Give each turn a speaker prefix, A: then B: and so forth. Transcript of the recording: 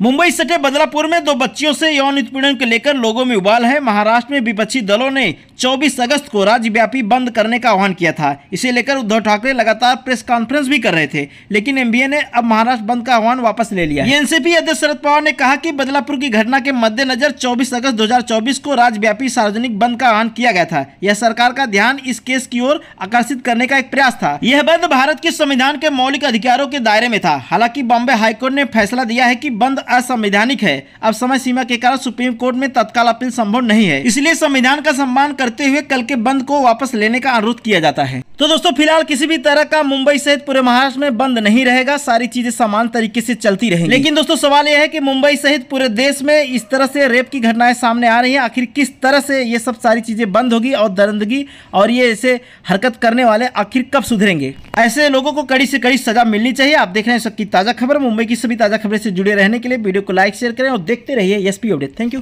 A: मुंबई सटे बदलापुर में दो बच्चियों से यौन उत्पीड़न को लेकर लोगों में उबाल है। महाराष्ट्र में विपक्षी दलों ने 24 अगस्त को राज्यव्यापी बंद करने का आह्वान किया था। इसे लेकर उद्धव ठाकरे लगातार प्रेस कॉन्फ्रेंस भी कर रहे थे, लेकिन एमबीए ने अब महाराष्ट्र बंद का आह्वान वापस ले लिया एनसीपी अध्यक्ष शरद पवार ने कहा कि बदलापुर की घटना के मद्देनजर चौबीस अगस्त दो हज़ार चौबीस को राज्यव्यापी सार्वजनिक बंद का आह्वान किया गया था। यह सरकार का ध्यान इस केस की ओर आकर्षित करने का एक प्रयास था। यह बंद भारत के संविधान के मौलिक अधिकारों के दायरे में था। हालाँकि बॉम्बे हाईकोर्ट ने फैसला दिया है की बंद असंवैधानिक है। अब समय सीमा के कारण सुप्रीम कोर्ट में तत्काल अपील संभव नहीं है। इसलिए संविधान का सम्मान करते हुए कल के बंद को वापस लेने का अनुरोध किया जाता है। तो दोस्तों, फ़िलहाल किसी भी तरह का मुंबई सहित पूरे महाराष्ट्र में बंद नहीं रहेगा। सारी चीज़ें समान तरीके से चलती रहेंगी। लेकिन दोस्तों, सवाल यह है कि मुंबई सहित पूरे देश में इस तरह से रेप की घटनाएँ सामने आ रही हैं। आखिर किस तरह से ये सब सारी चीज़ें बंद होगी और दरंदगी और ये ऐसे हरकत करने वाले आखिर कब सुधरेंगे? ऐसे लोगों को कड़ी से कड़ी सजा मिलनी चाहिए। आप देख रहे हैं सबकी ताज़ा खबर। मुंबई की सभी ताज़ा खबरें से जुड़े रहने के लिए वीडियो को लाइक, शेयर करें और देखते रहिए एसपी अपडेट। Thank you.